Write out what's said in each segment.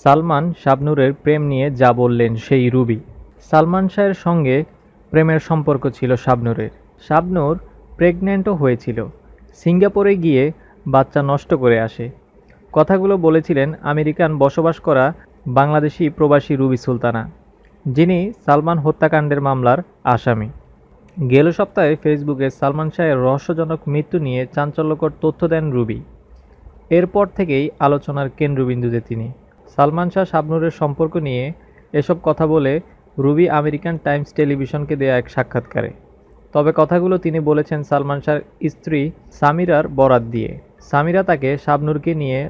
সালমান শাবনুরের প্রেম নিয়ে যা বললেন সেই রুবি। সালমান শাহের সঙ্গে প্রেমের সম্পর্ক ছিল শাবনূরের। শাবনূর প্রেগন্যান্টও হয়েছিল। সিঙ্গাপুরে গিয়ে বাচ্চা নষ্ট করে আসে। কথাগুলো বলেছিলেন আমেরিকান বসবাস করা বাংলাদেশি প্রবাসী রুবি সুলতানা, যিনি সালমান হত্যাকাণ্ডের মামলার আসামি। গেল সপ্তাহে ফেসবুকে সালমান শাহের রহস্যজনক মৃত্যু নিয়ে চাঞ্চল্যকর তথ্য দেন রুবি। এরপর থেকেই আলোচনার কেন্দ্রবিন্দুতে তিনি। সালমান শাহ শাবনুরের সম্পর্ক নিয়ে এসব কথা বলে রুবি আমেরিকান টাইমস টেলিভিশনকে দেয়া এক সাক্ষাৎকারে। তবে কথাগুলো তিনি বলেছেন সালমান শাহর স্ত্রী সামিরার বরাত দিয়ে। সামিরা তাকে শাবনুরকে নিয়ে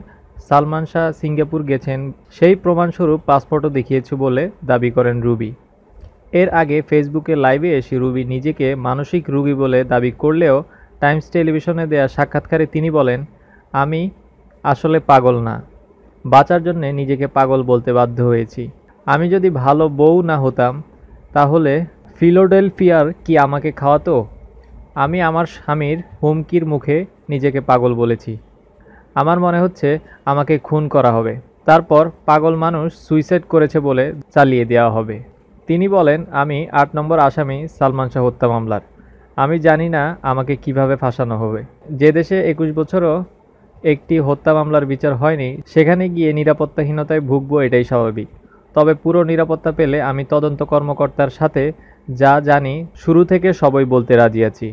সালমান শাহ সিঙ্গাপুর গেছেন, সেই প্রমাণস্বরূপ পাসপোর্টও দেখিয়েছে বলে দাবি করেন রুবি। এর আগে ফেসবুকে লাইভে এসে রুবি নিজেকে মানসিক রুগী বলে দাবি করলেও টাইমস টেলিভিশনে দেয়া সাক্ষাৎকারে তিনি বলেন, আমি আসলে পাগল না। বাঁচার জন্যে নিজেকে পাগল বলতে বাধ্য হয়েছি। আমি যদি ভালো বউ না হতাম, তাহলে ফিলোডেলফিয়ার কি আমাকে খাওয়াতো? আমি আমার স্বামীর হুমকির মুখে নিজেকে পাগল বলেছি। আমার মনে হচ্ছে আমাকে খুন করা হবে। তারপর পাগল মানুষ সুইসাইড করেছে বলে চালিয়ে দেওয়া হবে। তিনি বলেন, আমি আট নম্বর আসামি সালমান শাহ হত্যা মামলার। আমি জানি না আমাকে কীভাবে ফাঁসানো হবে। যে দেশে একুশ বছরও একটি হত্যা মামলার বিচার হয়নি, সেখানে গিয়ে নিরাপত্তাহীনতায় ভুগব এটাই স্বাভাবিক। তবে পুরো নিরাপত্তা পেলে আমি তদন্ত কর্মকর্তার সাথে যা জানি, শুরু থেকে সবই বলতে রাজি আছি।